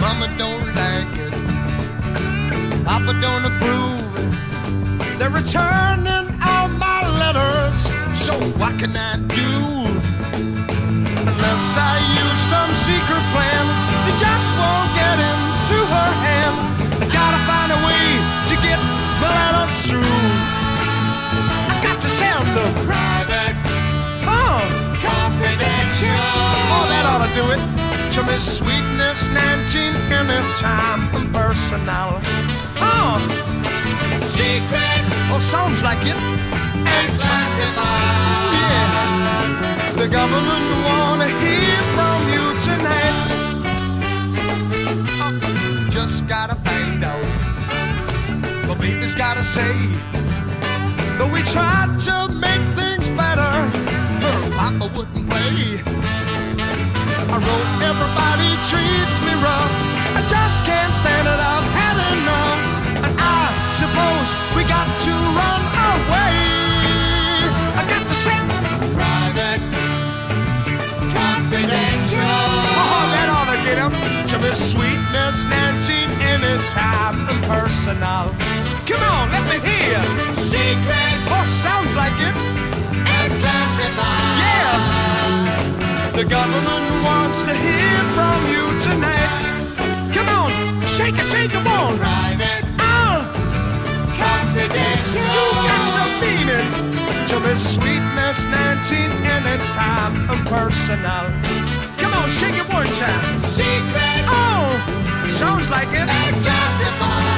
Mama don't like it. Papa don't approve. They're returning all my letters. So what can I do? Unless I use some secret To Miss Sweetness 19 anytime personal. Oh, secret. Oh, sounds like it. And classified. Yeah. The government wanna hear from you tonight. Oh, just gotta find out. The baby's gotta say. Though we tried to make Miss Sweetness Nancy anytime and personal. Come on, let me hear. Secret. Oh, sounds like it. And classified. Yeah. The government wants to hear from you tonight. Come on, shake it, shake it, on. Private. Ah. Confidential. You got to mean it. To Miss Sweetness 19 anytime and personal. Come on, shake it one time. Secret. Like it. And